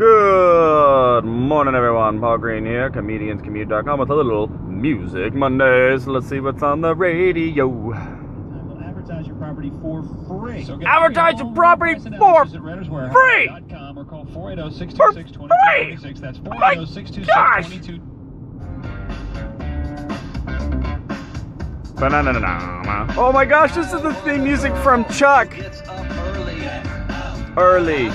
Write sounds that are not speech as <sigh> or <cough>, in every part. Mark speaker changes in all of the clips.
Speaker 1: Good morning, everyone. Paul Green here, comedianscommute.com with a little music Mondays. Let's see what's on the radio.
Speaker 2: We'll advertise your property for free. So get
Speaker 1: Advertise your property for
Speaker 2: price analysis at
Speaker 1: free!
Speaker 2: or call 480
Speaker 1: For
Speaker 2: 626
Speaker 1: free!
Speaker 2: That's
Speaker 1: Oh my
Speaker 2: 480
Speaker 1: gosh! Ba-na-na-na-na. Oh my gosh, this is the theme music from Chuck.
Speaker 3: Gets up early.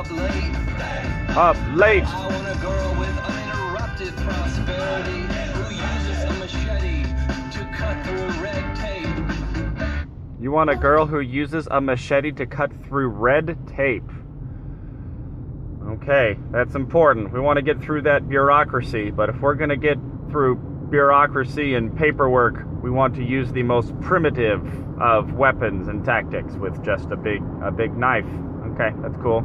Speaker 1: Early,
Speaker 3: I want a girl who stays up late.
Speaker 1: up late.
Speaker 3: I want a girl with uninterrupted prosperity who uses a machete to cut through red tape.
Speaker 1: You want a girl who uses a machete to cut through red tape. Okay, that's important. We want to get through that bureaucracy, but if we're going to get through bureaucracy and paperwork, we want to use the most primitive of weapons and tactics with just a big a big knife. Okay, that's cool.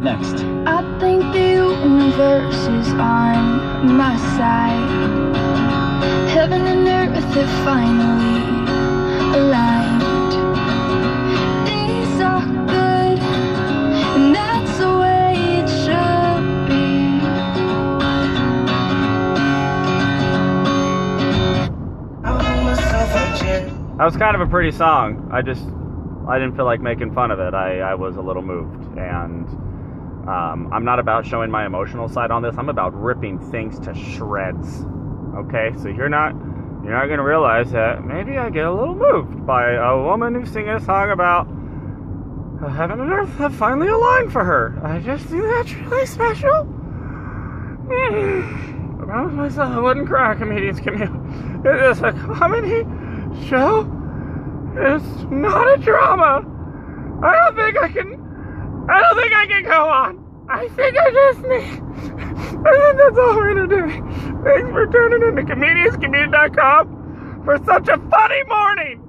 Speaker 2: Next.
Speaker 4: I think the universe is on my side. Heaven and earth have finally aligned. Things are good, and that's the way it should be.
Speaker 1: That was kind of a pretty song. I just, I didn't feel like making fun of it. I, I was a little moved, and um, I'm not about showing my emotional side on this. I'm about ripping things to shreds. Okay, so you're not, you're not gonna realize that maybe I get a little moved by a woman who's singing a song about heaven and earth have finally aligned for her. I just think that's really special. <sighs> I promised myself I wouldn't cry. Comedians commute. It is a comedy show. It's not a drama. I don't think I can. I don't think I can go on. I think I just need. I think that's all we're gonna do. Thanks for tuning in to comedianscommute.com for such a funny morning.